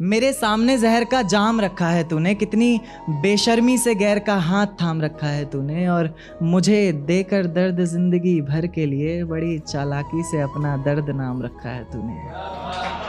मेरे सामने जहर का जाम रखा है तूने, कितनी बेशर्मी से गैर का हाथ थाम रखा है तूने, और मुझे देकर दर्द ज़िंदगी भर के लिए बड़ी चालाकी से अपना दर्द नाम रखा है तूने।